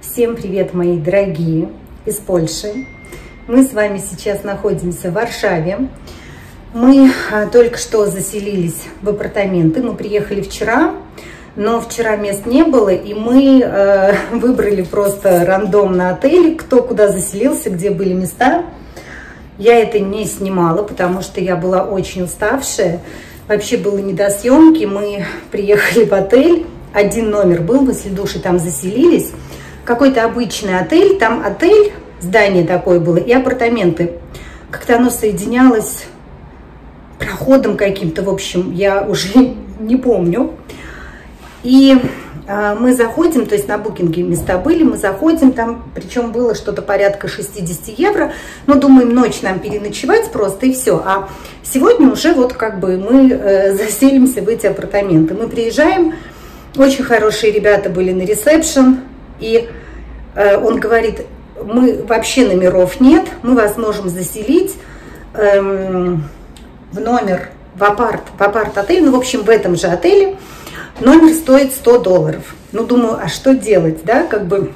Всем привет, мои дорогие из Польши. Мы с вами сейчас находимся в Варшаве. Мы а, только что заселились в апартаменты. Мы приехали вчера, но вчера мест не было, и мы э, выбрали просто рандомно отели, кто куда заселился, где были места. Я это не снимала, потому что я была очень уставшая. Вообще было не до съемки. Мы приехали в отель. Один номер был, мы с Ледушей там заселились. Какой-то обычный отель. Там отель, здание такое было, и апартаменты. Как-то оно соединялось проходом каким-то, в общем, я уже не помню. И а, мы заходим, то есть на букинге места были, мы заходим, там, причем было что-то порядка 60 евро, но думаем, ночь нам переночевать просто и все. А сегодня уже вот как бы мы э, заселимся в эти апартаменты. Мы приезжаем, очень хорошие ребята были на ресепшн, и э, он говорит, мы вообще номеров нет, мы вас можем заселить эм, в номер, в апарт, в апарт-отель, ну, в общем, в этом же отеле, Номер стоит 100 долларов. Ну, думаю, а что делать, да, как бы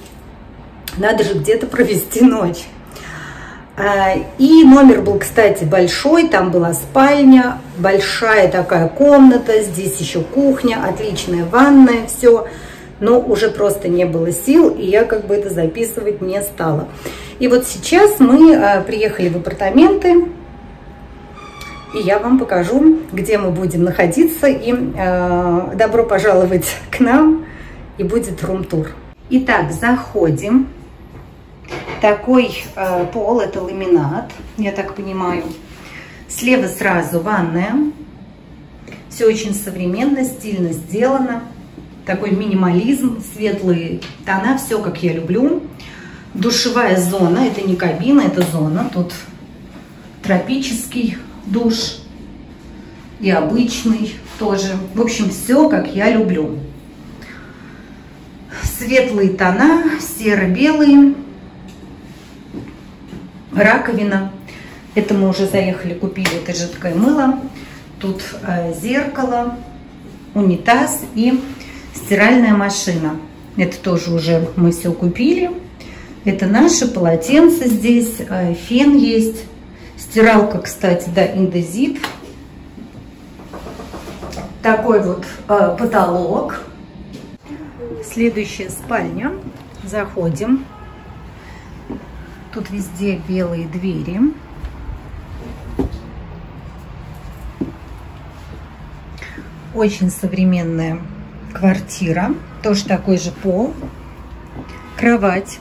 надо же где-то провести ночь. А, и номер был, кстати, большой, там была спальня, большая такая комната, здесь еще кухня, отличная ванная, все. Но уже просто не было сил, и я как бы это записывать не стала. И вот сейчас мы а, приехали в апартаменты, и я вам покажу, где мы будем находиться. И э, добро пожаловать к нам, и будет рум-тур. Итак, заходим. Такой э, пол, это ламинат, я так понимаю. Слева сразу ванная. Все очень современно, стильно сделано. Такой минимализм, светлые тона, все как я люблю. Душевая зона, это не кабина, это зона. Тут тропический душ и обычный тоже. В общем, все, как я люблю. Светлые тона, серо-белые, раковина. Это мы уже заехали, купили это жидкое мыло. Тут э, зеркало, унитаз и стиральная машина. Это тоже уже мы все купили. Это наши полотенца здесь, э, фен есть. Стиралка, кстати, да, индезит. Такой вот э, потолок. Следующая спальня. Заходим. Тут везде белые двери. Очень современная квартира. Тоже такой же пол. Кровать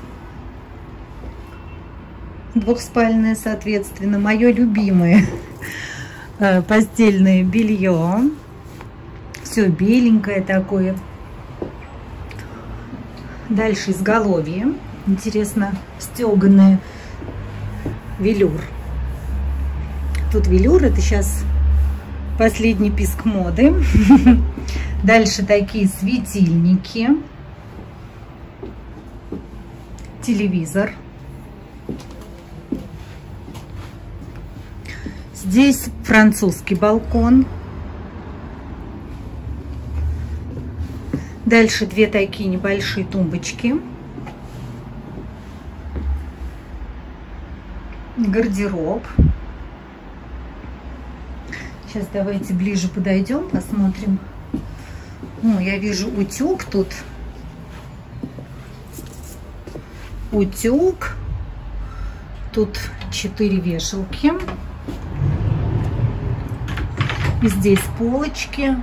двухспальное, соответственно, мое любимое э, постельное белье. Все беленькое такое. Дальше изголовье. Интересно, стеганое велюр. Тут велюр, это сейчас последний писк моды. Дальше такие светильники. Телевизор. Здесь французский балкон. Дальше две такие небольшие тумбочки. Гардероб. Сейчас давайте ближе подойдем, посмотрим. О, я вижу утюг тут. Утюг. Тут четыре вешалки. Здесь полочки,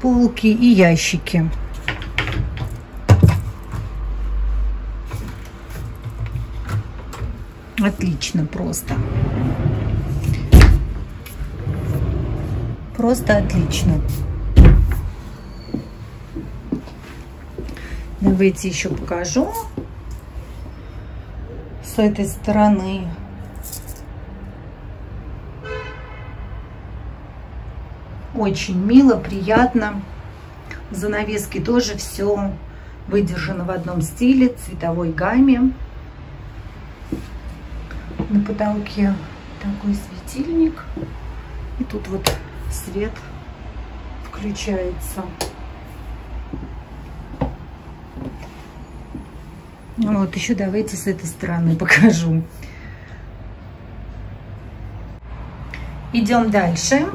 полки и ящики. Отлично просто. Просто отлично. Давайте еще покажу с этой стороны. Очень мило, приятно. Занавески тоже все выдержано в одном стиле, цветовой гамме. На потолке такой светильник. И тут вот свет включается. Вот, еще давайте с этой стороны покажу. Идем дальше.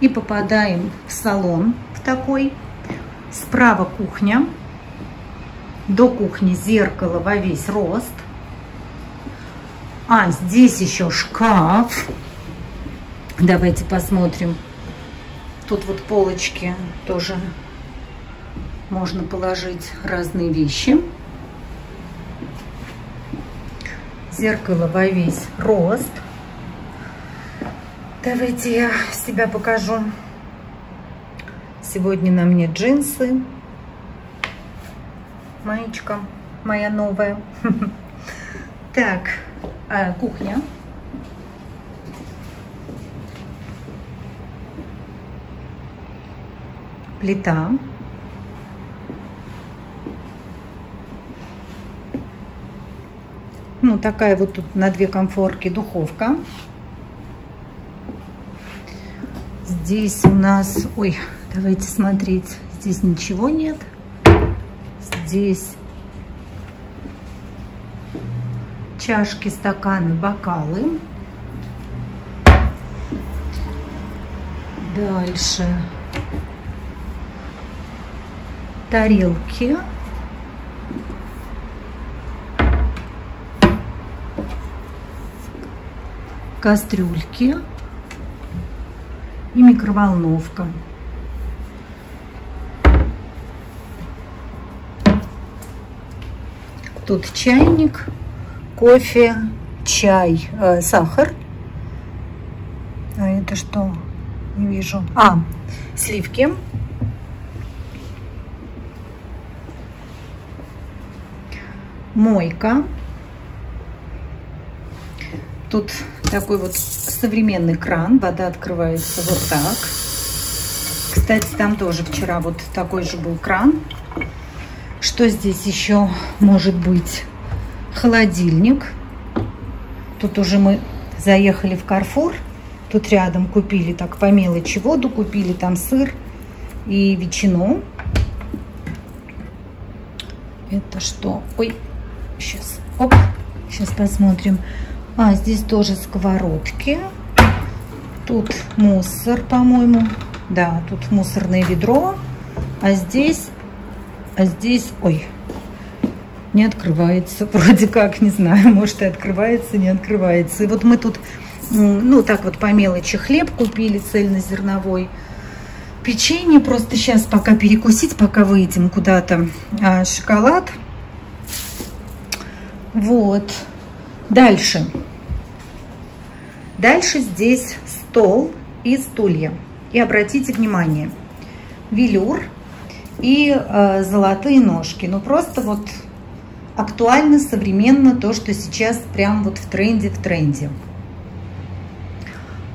И попадаем в салон в такой. Справа кухня. До кухни зеркало во весь рост. А, здесь еще шкаф. Давайте посмотрим. Тут вот полочки тоже можно положить разные вещи. Зеркало во весь рост. Давайте я себя покажу. Сегодня на мне джинсы. Маечка моя новая. Так, а, кухня. Плита. Ну, такая вот тут на две комфорки духовка. Здесь у нас... Ой, давайте смотреть. Здесь ничего нет. Здесь чашки, стаканы, бокалы. Дальше тарелки. Кастрюльки и микроволновка. Тут чайник, кофе, чай, э, сахар. А это что? Не вижу. А, сливки. Мойка. Тут такой вот современный кран. Вода открывается вот так. Кстати, там тоже вчера вот такой же был кран. Что здесь еще может быть? Холодильник. Тут уже мы заехали в Карфур. Тут рядом купили так по мелочи воду, купили там сыр и ветчину. Это что? Ой, сейчас. Оп, сейчас посмотрим. А, здесь тоже сковородки. Тут мусор, по-моему. Да, тут мусорное ведро. А здесь а здесь, ой, не открывается, вроде как, не знаю, может и открывается, не открывается. И вот мы тут, ну, так вот по мелочи хлеб купили цельнозерновой, печенье, просто сейчас пока перекусить, пока выйдем куда-то, а, шоколад. Вот. Дальше. Дальше здесь стол и стулья. И обратите внимание, велюр – и э, золотые ножки. Ну просто вот актуально, современно то, что сейчас прям вот в тренде, в тренде.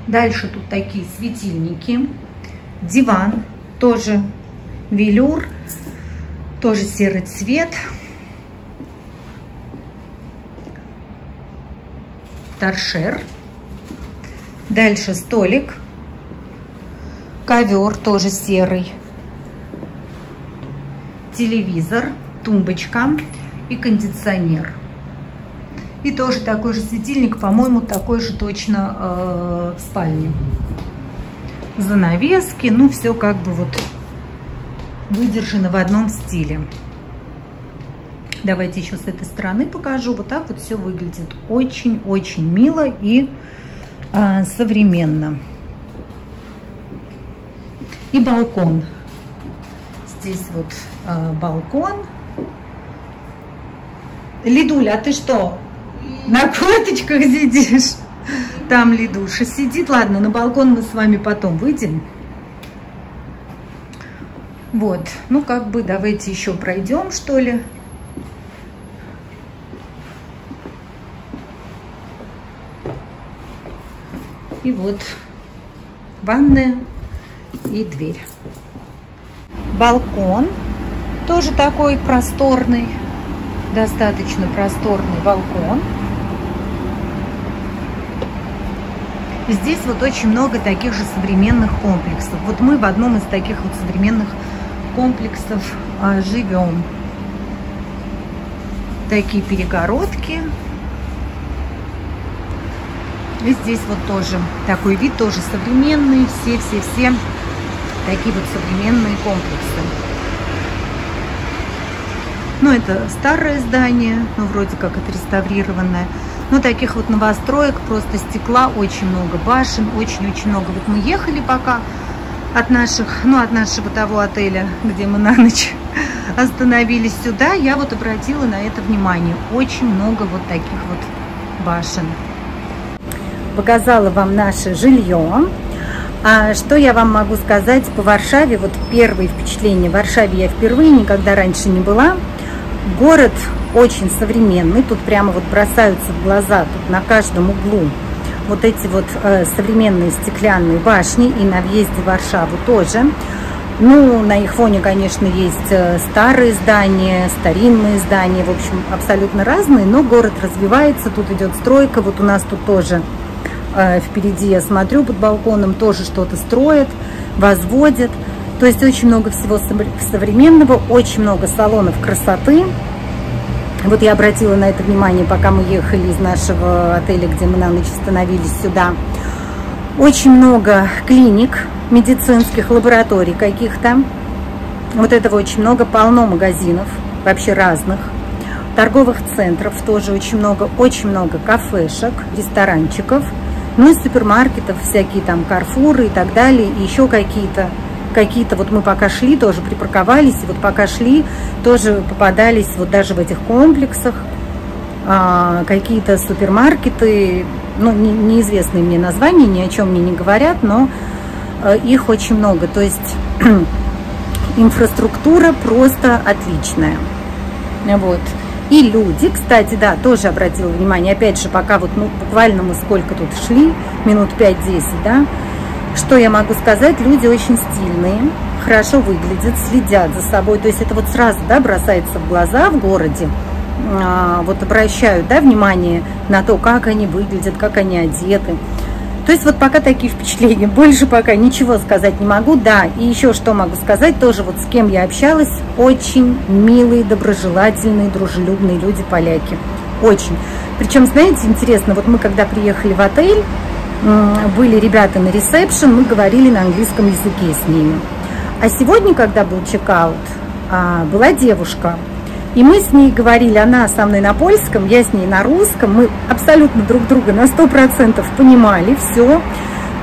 Дальше тут такие светильники. Диван, тоже велюр, тоже серый цвет. Торшер. Дальше столик. Ковер тоже серый телевизор, тумбочка и кондиционер. И тоже такой же светильник, по-моему, такой же точно э, в спальне. Занавески, ну все как бы вот выдержано в одном стиле. Давайте еще с этой стороны покажу. Вот так вот все выглядит очень-очень мило и э, современно. И балкон. Здесь вот э, балкон. Лидуля, а ты что, на коточках сидишь? Там Лидуша сидит. Ладно, на балкон мы с вами потом выйдем. Вот, ну как бы давайте еще пройдем, что ли. И вот ванная и дверь балкон, тоже такой просторный, достаточно просторный балкон. Здесь вот очень много таких же современных комплексов. Вот мы в одном из таких вот современных комплексов а, живем. такие перегородки. И здесь вот тоже такой вид, тоже современный, все-все-все такие вот современные комплексы. Ну, это старое здание, ну, вроде как отреставрированное. Но таких вот новостроек, просто стекла очень много, башен очень-очень много. Вот мы ехали пока от наших, ну, от нашего того отеля, где мы на ночь остановились сюда, я вот обратила на это внимание. Очень много вот таких вот башен. Показала вам наше жилье. А что я вам могу сказать по Варшаве? Вот первые впечатления. В Варшаве я впервые никогда раньше не была. Город очень современный. Тут прямо вот бросаются в глаза, тут на каждом углу вот эти вот э, современные стеклянные башни и на въезде в Варшаву тоже. Ну, на их фоне, конечно, есть э, старые здания, старинные здания, в общем, абсолютно разные, но город развивается, тут идет стройка, вот у нас тут тоже впереди, я смотрю, под балконом тоже что-то строят, возводят. То есть очень много всего современного, очень много салонов красоты, вот я обратила на это внимание, пока мы ехали из нашего отеля, где мы на ночь остановились сюда. Очень много клиник, медицинских лабораторий каких-то. Вот этого очень много, полно магазинов, вообще разных. Торговых центров тоже очень много, очень много кафешек, ресторанчиков, ну и супермаркетов, всякие там Карфуры и так далее, и еще какие-то какие-то, вот мы пока шли, тоже припарковались, и вот пока шли, тоже попадались вот даже в этих комплексах а, какие-то супермаркеты, ну, не, неизвестные мне названия, ни о чем мне не говорят, но а, их очень много. То есть инфраструктура просто отличная. Вот. И люди, кстати, да, тоже обратила внимание, опять же, пока вот, ну, буквально мы сколько тут шли, минут 5-10, да, что я могу сказать? Люди очень стильные, хорошо выглядят, следят за собой. То есть это вот сразу да, бросается в глаза в городе. А, вот обращают да, внимание на то, как они выглядят, как они одеты. То есть вот пока такие впечатления, больше пока ничего сказать не могу. Да, и еще что могу сказать, тоже вот с кем я общалась, очень милые, доброжелательные, дружелюбные люди поляки. Очень. Причем, знаете, интересно, вот мы когда приехали в отель, были ребята на ресепшн, мы говорили на английском языке с ними. А сегодня, когда был чекаут, а, была девушка, и мы с ней говорили, она со мной на польском, я с ней на русском, мы абсолютно друг друга на сто процентов понимали, все.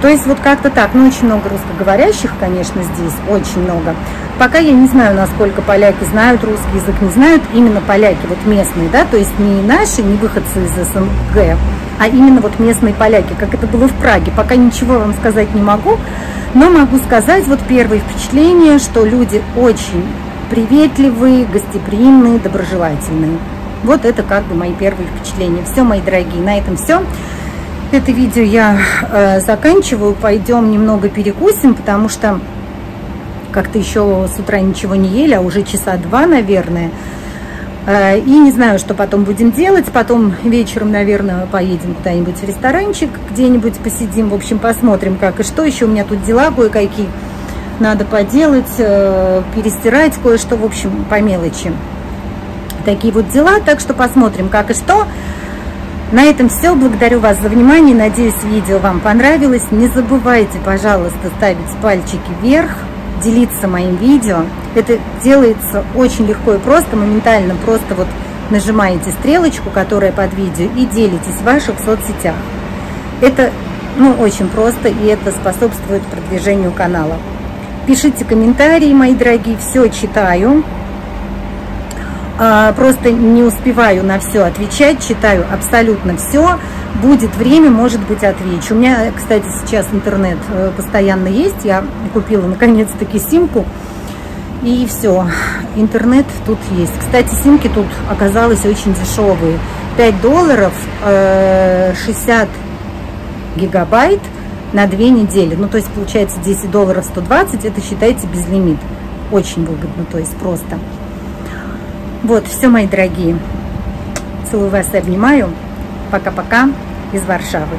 То есть вот как-то так, ну очень много русскоговорящих, конечно, здесь, очень много. Пока я не знаю, насколько поляки знают русский язык, не знают именно поляки, вот местные, да, то есть не наши, не выходцы из СНГ, а именно вот местные поляки, как это было в Праге. Пока ничего вам сказать не могу, но могу сказать вот первое впечатление, что люди очень приветливые, гостеприимные, доброжелательные. Вот это как бы мои первые впечатления. Все, мои дорогие, на этом все. Это видео я э, заканчиваю. Пойдем немного перекусим, потому что как-то еще с утра ничего не ели, а уже часа два, наверное. Э, и не знаю, что потом будем делать. Потом вечером, наверное, поедем куда-нибудь в ресторанчик, где-нибудь посидим. В общем, посмотрим, как и что. Еще у меня тут дела кое-какие надо поделать, э, перестирать кое-что, в общем, по мелочи. Такие вот дела. Так что посмотрим, как и что. На этом все. Благодарю вас за внимание. Надеюсь, видео вам понравилось. Не забывайте, пожалуйста, ставить пальчики вверх делиться моим видео. Это делается очень легко и просто, моментально просто вот нажимаете стрелочку, которая под видео, и делитесь в ваших соцсетях. Это ну, очень просто, и это способствует продвижению канала. Пишите комментарии, мои дорогие, все читаю. А, просто не успеваю на все отвечать, читаю абсолютно все. Будет время, может быть, отвечу. У меня, кстати, сейчас интернет э, постоянно есть. Я купила, наконец-таки, симку. И все, интернет тут есть. Кстати, симки тут оказалось очень дешевые. 5 долларов, 60 э, гигабайт на 2 недели. Ну, то есть, получается, 10 долларов 120, это, считайте, безлимит. Очень выгодно, то есть, просто. Вот, все, мои дорогие. Целую вас и обнимаю. Пока-пока из Варшавы.